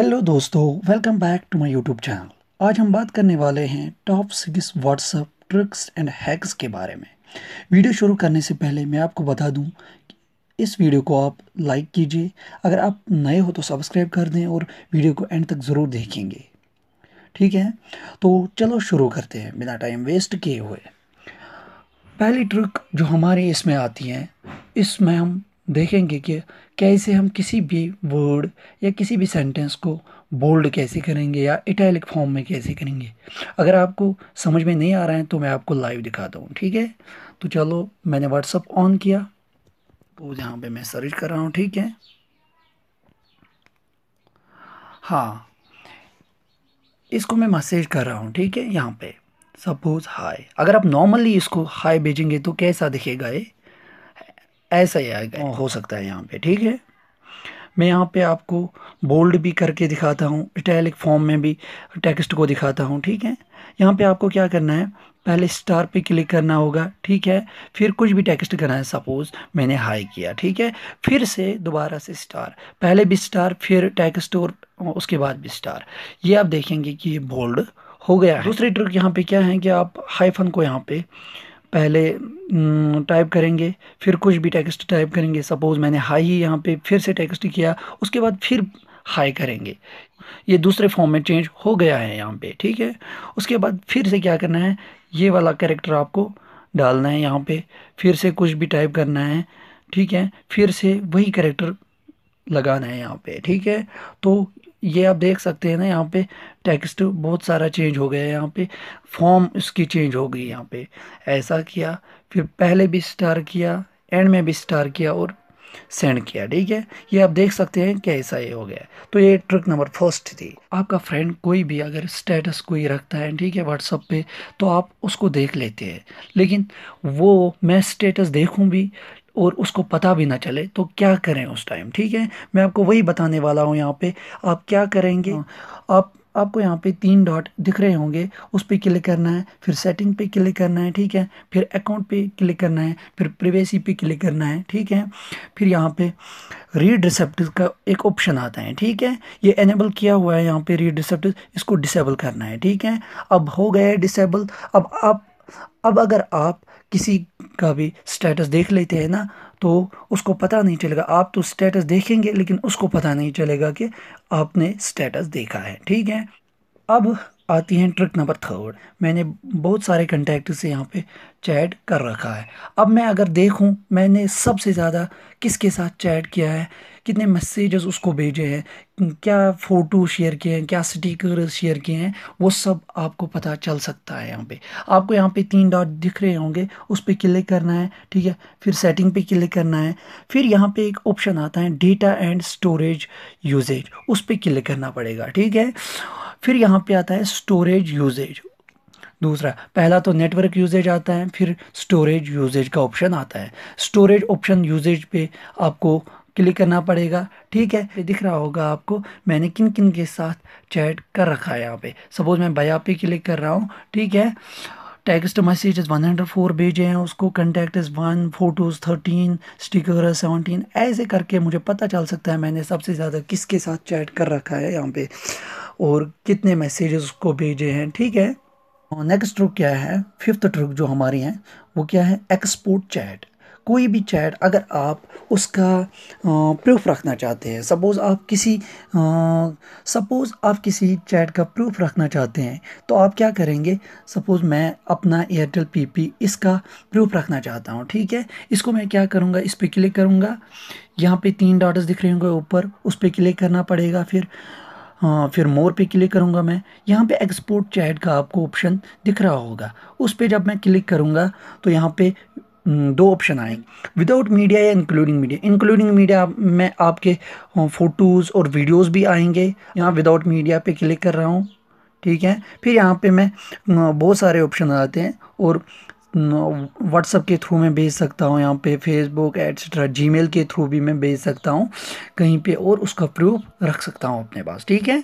Hello दोस्तों welcome back to my YouTube channel आज हम बात करने वाले हैं top six WhatsApp tricks and hacks के बारे में। वीडियो शुरू करने से पहले मैं आपको बता दूँ कि इस वीडियो को आप लाइक कीजिए। अगर आप नए हो तो सब्सक्राइब कर दें और वीडियो को एंड तक ज़रूर देखेंगे। ठीक है? तो चलो शुरू करते हैं बिना टाइम वेस्ट किए हुए। पहली ट्रिक जो हमारी इसमें आती है, इसमें हम देखेंगे कि कैसे हम किसी भी वर्ड या किसी भी सेंटेंस को बोल्ड कैसे करेंगे या इटैलिक फॉर्म में कैसे करेंगे? अगर आपको समझ में नहीं आ रहा है तो मैं आपको लाइव दिखाता हूँ, ठीक है? तो चलो, मैंने व्हाट्सअप ऑन किया। तो यहाँ पे मैं सर्च कर रहा हूँ, ठीक है? हाँ। इसको मैं मैसेज कर रहा हूँ, ठीक है? यहाँ पे। सपोज़ हाय अगर आप नॉर्मली इसको हाय भेजेंगे तो कैसा दिखेगा ये? ऐसा ही आएगा हो सकता है यहाँ पे ठीक है? मैं यहाँ पे आपको बोल्ड भी करके दिखाता हूँ इटैलिक फॉर्म में भी टेक्स्ट को दिखाता हूँ ठीक है? यहाँ पे आपको क्या करना है पहले स्टार पे क्लिक करना होगा ठीक है? फिर कुछ भी टेक्स्ट करना है सपोज़ मैंने हाई किया ठीक है? फिर से दोबारा से स्टार पहले भी स्टार फिर टेक्स्ट और उसके बाद भी स्टार ये आप देखेंगे कि ये बोल्ड हो गया है। दूसरी ट्रिक यहाँ पे क्या है कि आप हाइफन को यहाँ पे पहले टाइप करेंगे, फिर कुछ भी टेक्स्ट टाइप करेंगे। सपोज़ मैंने हाई ही यहाँ पे फिर से टेक्स्ट किया, उसके बाद फिर हाई करेंगे। ये दूसरे फॉर्म में चेंज हो गया है यहाँ पे, ठीक है? उसके बाद फिर से क्या करना है? ये वाला कैरेक्टर आपको डालना है यहाँ पे, फिर से कुछ भी टाइप करना है, ठीक है? फिर से वही करेक्टर लगाना है यहाँ पे, ठीक है? तो ये आप देख सकते हैं ना, यहाँ पे टेक्स्ट बहुत सारा चेंज हो गया है, यहाँ पे फॉर्म इसकी चेंज हो गई यहाँ पे। ऐसा किया, फिर पहले भी स्टार किया एंड में भी स्टार किया और सेंड किया, ठीक है? ये आप देख सकते हैं कैसा ये हो गया। तो ये ट्रिक नंबर फ़र्स्ट थी। आपका फ्रेंड कोई भी अगर स्टेटस कोई रखता है, ठीक है व्हाट्सअप पे तो आप उसको देख लेते हैं। लेकिन वो मैं स्टेटस देखूँ भी और उसको पता भी ना चले तो क्या करें उस टाइम ठीक है? मैं आपको वही बताने वाला हूँ यहाँ पे। आप क्या करेंगे? आप, आपको यहाँ पे तीन डॉट दिख रहे होंगे, उस पर क्लिक करना है, फिर सेटिंग पे क्लिक करना है, ठीक है? फिर अकाउंट पे क्लिक करना है, फिर प्रिवेसी पे क्लिक करना है, ठीक है? फिर यहाँ पे रीड रिसेप्ट का एक ऑप्शन आता है, ठीक है? ये एनेबल किया हुआ है यहाँ पे रीड रिसेप्ट इसको डिसेबल करना है, ठीक है? अब हो गया है डिसेबल अब आप, अब अगर आप किसी का भी स्टेटस देख लेते हैं ना तो उसको पता नहीं चलेगा। आप तो स्टेटस देखेंगे, लेकिन उसको पता नहीं चलेगा कि आपने स्टेटस देखा है। ठीक है? अब आती हैं ट्रिक नंबर थर्ड। मैंने बहुत सारे कंटेक्ट से यहाँ पे चैट कर रखा है। अब मैं अगर देखूँ, मैंने सबसे ज़्यादा किसके साथ चैट किया है? कितने मैसेजेस उसको भेजे हैं? क्या फ़ोटो शेयर किए हैं? क्या स्टिकर शेयर किए हैं? वो सब आपको पता चल सकता है यहाँ पे। आपको यहाँ पे तीन डॉट दिख रहे होंगे, उस पर क्लिक करना है, ठीक है? फिर सेटिंग पे क्लिक करना है। फिर यहाँ पे एक ऑप्शन आता है, डेटा एंड स्टोरेज यूजेज, उस पर क्लिक करना पड़ेगा, ठीक है? फिर यहाँ पे आता है, स्टोरेज यूजेज दूसरा, पहला तो नेटवर्क यूजेज आता है, फिर स्टोरेज यूजेज का ऑप्शन आता है। स्टोरेज ऑप्शन यूजेज पे आपको क्लिक करना पड़ेगा, ठीक है? दिख रहा होगा आपको, मैंने किन किन के साथ चैट कर रखा है यहाँ पे। सपोज़ मैं बया पे क्लिक कर रहा हूँ, ठीक है? Text message one hundred four भेजे हैं, उसको contact is one photos thirteen sticker seventeen ऐसे करके मुझे पता चल सकता है मैंने सबसे ज़्यादा किसके साथ चैट कर रखा है यहाँ पे और कितने मैसेजेस उसको भेजे हैं, ठीक है? नेक्स्ट ट्रुक क्या है? फिफ्थ ट्रुक जो हमारी है, वो क्या है? एक्सपोर्ट चैट कोई भी चैट अगर आप उसका प्रूफ रखना चाहते हैं सपोज़ आप किसी सपोज़ आप किसी चैट का प्रूफ रखना चाहते हैं तो आप क्या करेंगे? सपोज़ मैं अपना एयरटेल पीपी इसका प्रूफ रखना चाहता हूँ, ठीक है? इसको मैं क्या करूँगा? इस पर क्लिक करूँगा। यहाँ पे तीन डॉट्स दिख रहे होंगे ऊपर, उस पर क्लिक करना पड़ेगा फिर। हाँ फिर मोर पे क्लिक करूँगा मैं। यहाँ पे एक्सपोर्ट चैट का आपको ऑप्शन दिख रहा होगा। उस पर जब मैं क्लिक करूँगा तो यहाँ पे दो ऑप्शन आएँगे। विदाउट मीडिया या इंक्लूडिंग मीडिया इंक्लूडिंग मीडिया में आपके फ़ोटोज़ और वीडियोस भी आएँगे। यहाँ विदाउट मीडिया पे क्लिक कर रहा हूँ। ठीक है? फिर यहाँ पे मैं बहुत सारे ऑप्शन आते हैं। और व्हाट्सअप के थ्रू मैं भेज सकता हूँ, यहाँ पे फेसबुक एट्सट्रा जीमेल के थ्रू भी मैं भेज सकता हूँ, कहीं पे और उसका प्रूफ रख सकता हूँ अपने पास, ठीक है?